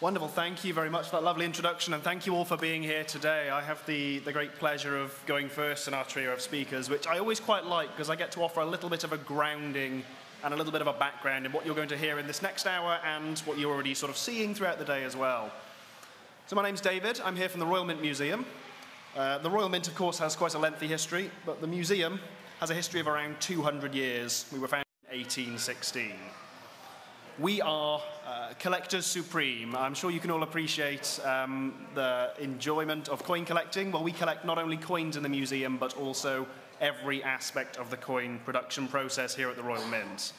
Wonderful. Thank you very much for that lovely introduction, and thank you all for being here today. I have the, the great pleasure of going first in our trio of speakers, which I always quite like because I get to offer a little bit of a grounding and a little bit of a background in what you're going to hear in this next hour and what you're already sort of seeing throughout the day as well. So, my name's David. I'm here from the Royal Mint Museum. Uh, the Royal Mint, of course, has quite a lengthy history, but the museum has a history of around 200 years. We were founded in 1816. We are uh, collectors supreme. I'm sure you can all appreciate um, the enjoyment of coin collecting. Well, we collect not only coins in the museum, but also every aspect of the coin production process here at the Royal Mint.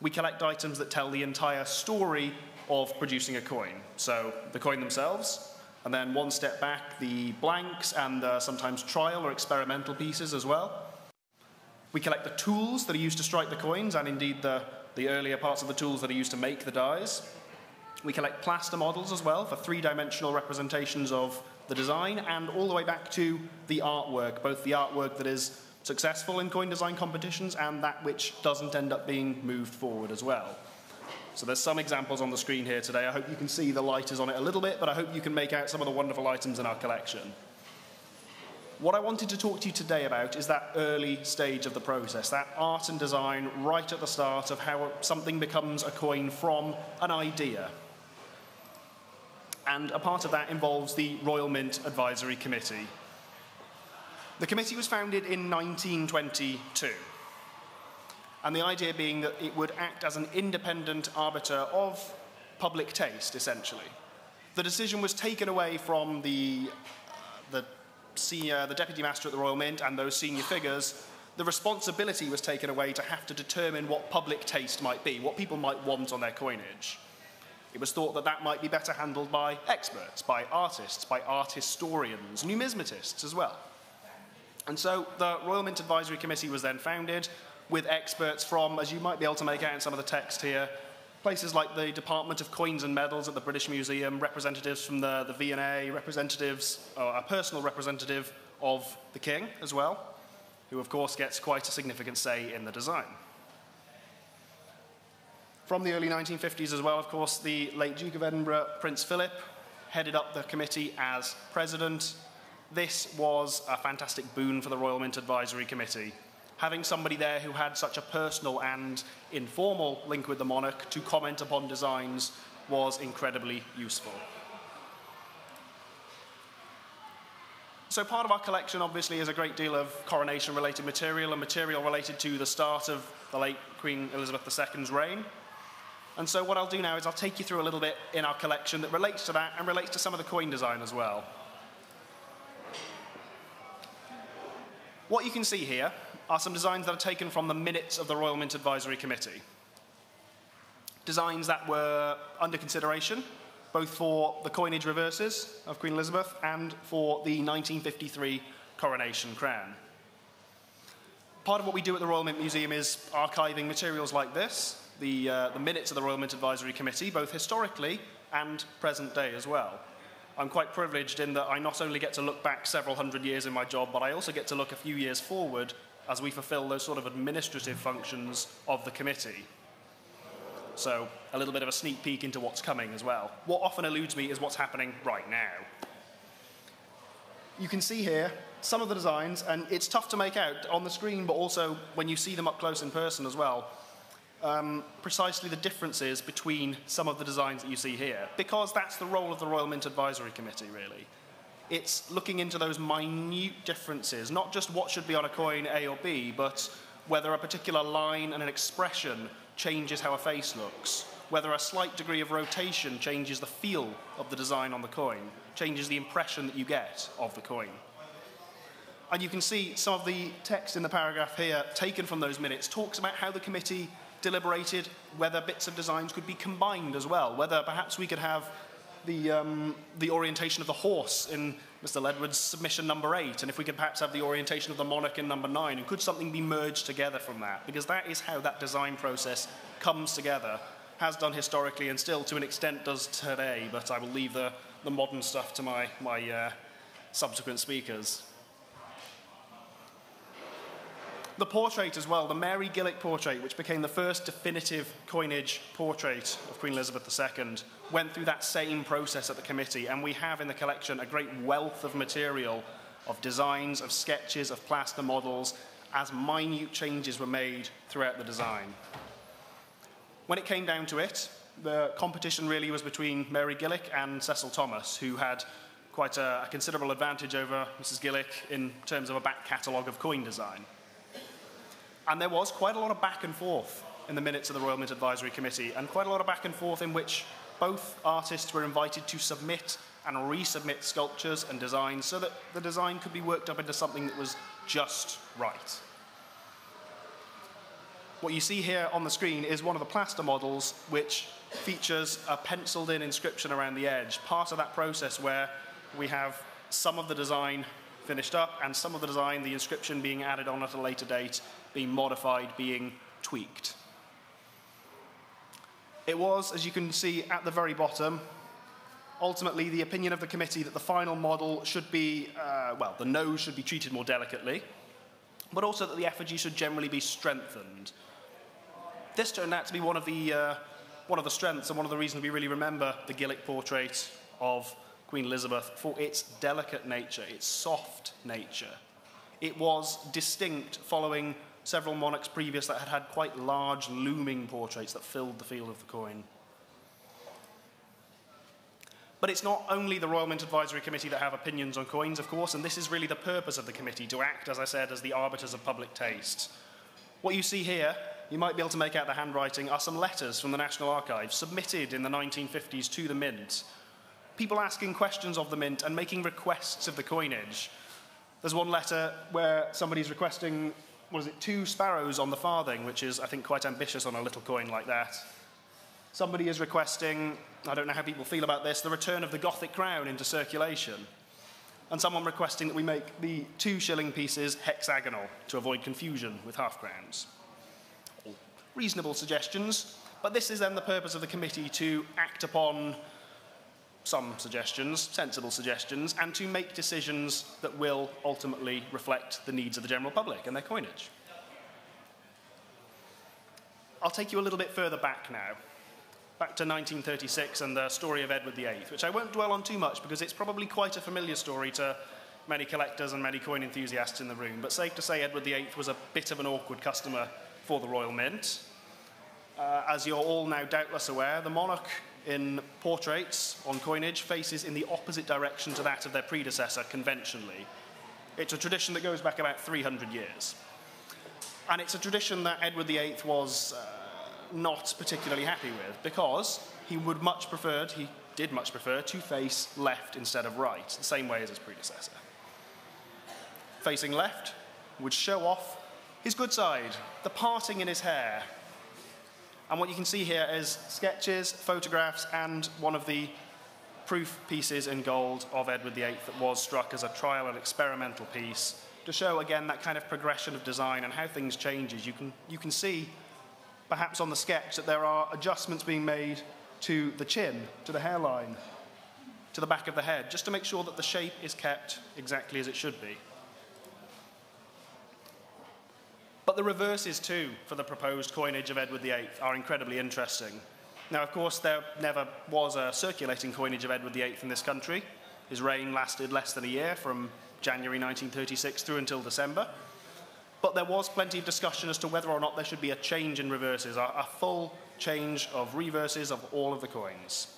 We collect items that tell the entire story of producing a coin. So the coin themselves, and then one step back, the blanks and the sometimes trial or experimental pieces as well. We collect the tools that are used to strike the coins and indeed the the earlier parts of the tools that are used to make the dies. We collect plaster models as well for three-dimensional representations of the design and all the way back to the artwork, both the artwork that is successful in coin design competitions and that which doesn't end up being moved forward as well. So there's some examples on the screen here today. I hope you can see the lighters on it a little bit, but I hope you can make out some of the wonderful items in our collection. What I wanted to talk to you today about is that early stage of the process, that art and design right at the start of how something becomes a coin from an idea. And a part of that involves the Royal Mint Advisory Committee. The committee was founded in 1922. And the idea being that it would act as an independent arbiter of public taste, essentially. The decision was taken away from the, uh, the senior, the deputy master at the Royal Mint and those senior figures, the responsibility was taken away to have to determine what public taste might be, what people might want on their coinage. It was thought that that might be better handled by experts, by artists, by art historians, numismatists as well. And so the Royal Mint Advisory Committee was then founded with experts from, as you might be able to make out in some of the text here, places like the Department of Coins and Medals at the British Museum, representatives from the, the V&A, representatives, uh, a personal representative of the King as well, who of course gets quite a significant say in the design. From the early 1950s as well, of course, the late Duke of Edinburgh, Prince Philip, headed up the committee as president. This was a fantastic boon for the Royal Mint Advisory Committee having somebody there who had such a personal and informal link with the monarch to comment upon designs was incredibly useful. So part of our collection obviously is a great deal of coronation related material and material related to the start of the late Queen Elizabeth II's reign. And so what I'll do now is I'll take you through a little bit in our collection that relates to that and relates to some of the coin design as well. What you can see here are some designs that are taken from the minutes of the Royal Mint Advisory Committee. Designs that were under consideration, both for the coinage reverses of Queen Elizabeth and for the 1953 coronation crown. Part of what we do at the Royal Mint Museum is archiving materials like this, the, uh, the minutes of the Royal Mint Advisory Committee, both historically and present day as well. I'm quite privileged in that I not only get to look back several hundred years in my job, but I also get to look a few years forward as we fulfill those sort of administrative functions of the committee. So, a little bit of a sneak peek into what's coming as well. What often eludes me is what's happening right now. You can see here some of the designs, and it's tough to make out on the screen, but also when you see them up close in person as well, um, precisely the differences between some of the designs that you see here, because that's the role of the Royal Mint Advisory Committee, really. It's looking into those minute differences, not just what should be on a coin A or B, but whether a particular line and an expression changes how a face looks, whether a slight degree of rotation changes the feel of the design on the coin, changes the impression that you get of the coin. And you can see some of the text in the paragraph here, taken from those minutes, talks about how the committee deliberated whether bits of designs could be combined as well, whether perhaps we could have the, um, the orientation of the horse in Mr. Ledward's submission number eight, and if we could perhaps have the orientation of the monarch in number nine, and could something be merged together from that? Because that is how that design process comes together, has done historically, and still to an extent does today, but I will leave the, the modern stuff to my, my uh, subsequent speakers. The portrait as well, the Mary Gillick portrait, which became the first definitive coinage portrait of Queen Elizabeth II, went through that same process at the committee, and we have in the collection a great wealth of material of designs, of sketches, of plaster models, as minute changes were made throughout the design. When it came down to it, the competition really was between Mary Gillick and Cecil Thomas, who had quite a, a considerable advantage over Mrs. Gillick in terms of a back catalogue of coin design. And there was quite a lot of back and forth in the minutes of the Royal Mint Advisory Committee, and quite a lot of back and forth in which both artists were invited to submit and resubmit sculptures and designs so that the design could be worked up into something that was just right. What you see here on the screen is one of the plaster models which features a penciled in inscription around the edge, part of that process where we have some of the design finished up and some of the design, the inscription being added on at a later date, being modified, being tweaked. It was, as you can see at the very bottom, ultimately the opinion of the committee that the final model should be, uh, well, the nose should be treated more delicately, but also that the effigy should generally be strengthened. This turned out to be one of the, uh, one of the strengths and one of the reasons we really remember the Gillick portrait of Queen Elizabeth for its delicate nature, its soft nature. It was distinct following several monarchs previous that had had quite large looming portraits that filled the field of the coin. But it's not only the Royal Mint Advisory Committee that have opinions on coins, of course, and this is really the purpose of the committee, to act, as I said, as the arbiters of public taste. What you see here, you might be able to make out the handwriting, are some letters from the National Archives submitted in the 1950s to the Mint. People asking questions of the Mint and making requests of the coinage. There's one letter where somebody's requesting what is it, two sparrows on the farthing, which is, I think, quite ambitious on a little coin like that. Somebody is requesting, I don't know how people feel about this, the return of the Gothic crown into circulation. And someone requesting that we make the two shilling pieces hexagonal to avoid confusion with half crowns. Reasonable suggestions, but this is then the purpose of the committee to act upon some suggestions, sensible suggestions, and to make decisions that will ultimately reflect the needs of the general public and their coinage. I'll take you a little bit further back now, back to 1936 and the story of Edward VIII, which I won't dwell on too much because it's probably quite a familiar story to many collectors and many coin enthusiasts in the room, but safe to say Edward VIII was a bit of an awkward customer for the Royal Mint. Uh, as you're all now doubtless aware, the monarch in portraits on coinage faces in the opposite direction to that of their predecessor conventionally. It's a tradition that goes back about 300 years. And it's a tradition that Edward VIII was uh, not particularly happy with because he would much preferred, he did much prefer, to face left instead of right, the same way as his predecessor. Facing left would show off his good side, the parting in his hair, and what you can see here is sketches, photographs, and one of the proof pieces in gold of Edward VIII that was struck as a trial and experimental piece to show again that kind of progression of design and how things changes. You can, you can see perhaps on the sketch that there are adjustments being made to the chin, to the hairline, to the back of the head, just to make sure that the shape is kept exactly as it should be. But the reverses, too, for the proposed coinage of Edward VIII are incredibly interesting. Now, of course, there never was a circulating coinage of Edward VIII in this country. His reign lasted less than a year, from January 1936 through until December. But there was plenty of discussion as to whether or not there should be a change in reverses, a, a full change of reverses of all of the coins.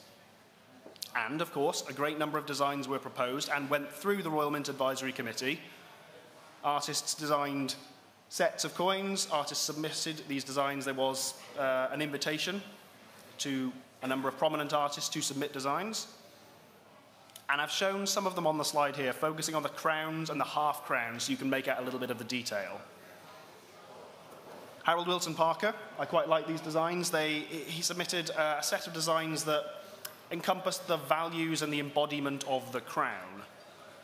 And, of course, a great number of designs were proposed and went through the Royal Mint Advisory Committee. Artists designed sets of coins. Artists submitted these designs. There was uh, an invitation to a number of prominent artists to submit designs. And I've shown some of them on the slide here, focusing on the crowns and the half crowns so you can make out a little bit of the detail. Harold Wilson Parker, I quite like these designs. They, he submitted uh, a set of designs that encompassed the values and the embodiment of the crown.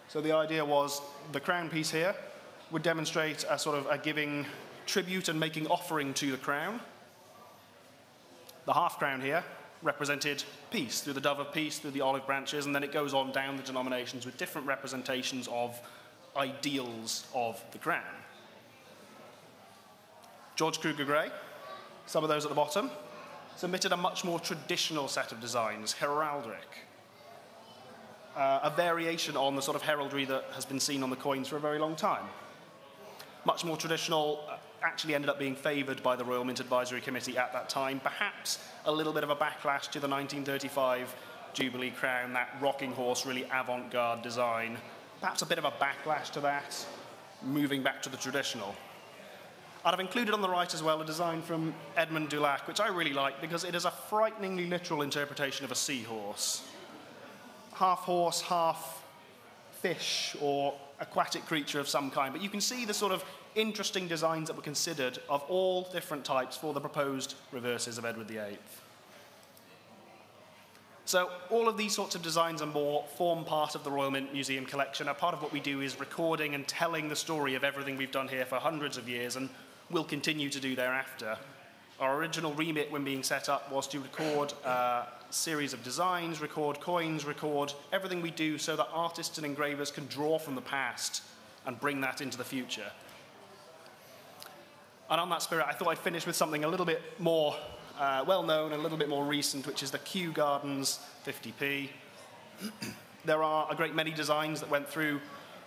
So the idea was the crown piece here would demonstrate a sort of a giving tribute and making offering to the crown. The half crown here represented peace, through the dove of peace, through the olive branches, and then it goes on down the denominations with different representations of ideals of the crown. George Kruger Gray, some of those at the bottom, submitted a much more traditional set of designs, heraldic. Uh, a variation on the sort of heraldry that has been seen on the coins for a very long time. Much more traditional, uh, actually ended up being favoured by the Royal Mint Advisory Committee at that time. Perhaps a little bit of a backlash to the 1935 Jubilee crown, that rocking horse, really avant garde design. Perhaps a bit of a backlash to that, moving back to the traditional. And I've included on the right as well a design from Edmund Dulac, which I really like because it is a frighteningly literal interpretation of a seahorse. Half horse, half fish or aquatic creature of some kind. But you can see the sort of interesting designs that were considered of all different types for the proposed reverses of Edward VIII. So all of these sorts of designs and more form part of the Royal Mint Museum collection. A part of what we do is recording and telling the story of everything we've done here for hundreds of years and will continue to do thereafter. Our original remit when being set up was to record a series of designs, record coins, record everything we do so that artists and engravers can draw from the past and bring that into the future. And on that spirit, I thought I'd finish with something a little bit more uh, well known and a little bit more recent, which is the Kew Gardens 50p. there are a great many designs that went through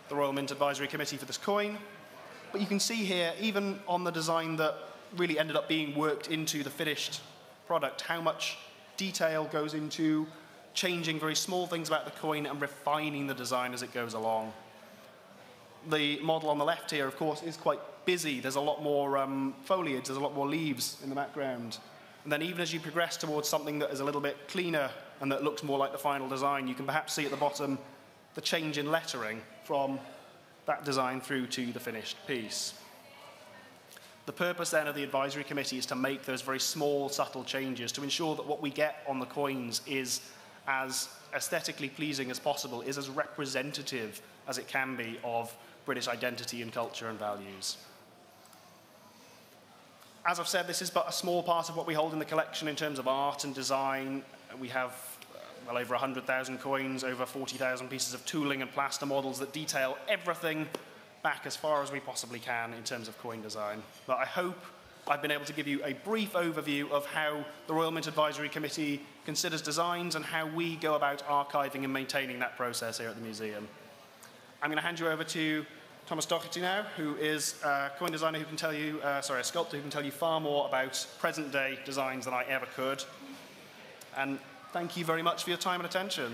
the Royal Mint Advisory Committee for this coin. But you can see here, even on the design that really ended up being worked into the finished product, how much detail goes into changing very small things about the coin and refining the design as it goes along. The model on the left here, of course, is quite busy. There's a lot more um, foliage, there's a lot more leaves in the background. And then even as you progress towards something that is a little bit cleaner and that looks more like the final design, you can perhaps see at the bottom the change in lettering from that design through to the finished piece. The purpose then of the advisory committee is to make those very small, subtle changes to ensure that what we get on the coins is as aesthetically pleasing as possible, is as representative as it can be of British identity and culture and values. As I've said, this is but a small part of what we hold in the collection in terms of art and design. We have uh, well over 100,000 coins, over 40,000 pieces of tooling and plaster models that detail everything back as far as we possibly can in terms of coin design. But I hope I've been able to give you a brief overview of how the Royal Mint Advisory Committee considers designs and how we go about archiving and maintaining that process here at the museum. I'm going to hand you over to Thomas Doherty now, who is a coin designer who can tell you, uh, sorry, a sculptor who can tell you far more about present day designs than I ever could. And Thank you very much for your time and attention.